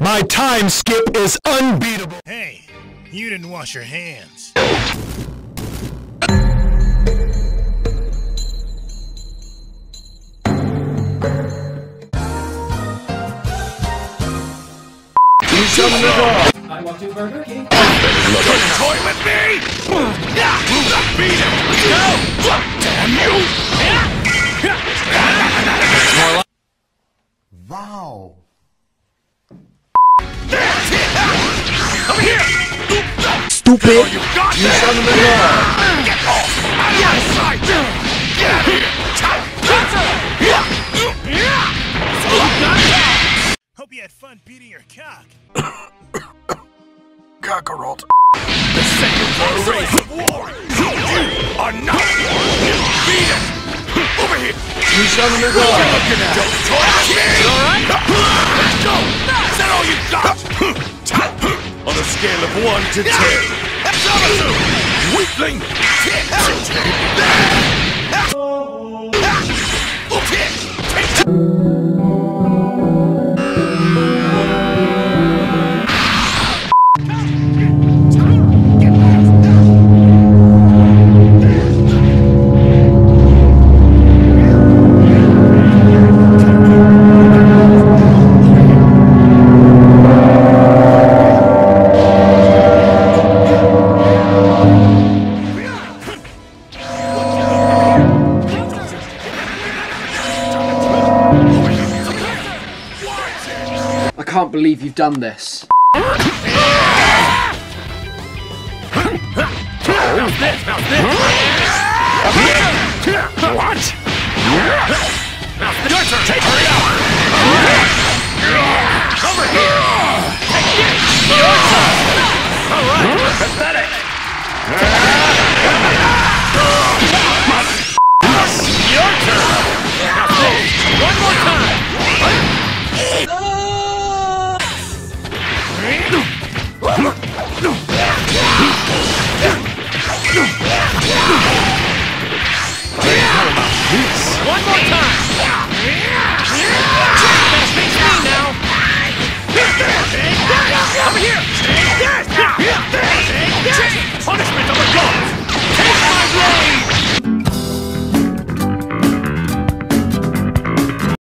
My time skip is unbeatable. Hey, you didn't wash your hands. I want to Burger King. Toy with me! Yeah, Beat him! Go! Damn you! Wow. Over here! Stupid. You got you gun! Get off! Out of! Get here! Had fun beating your cock. Kakarot. The second for a race of war! You are not one! Beat it! Over here! You son of a gun. Looking at Don't toy with me! Alright? Let's go! Is that all you got? On a scale of 1 to 10. Zamasu! Weakling! Can't believe you've done this. What? よ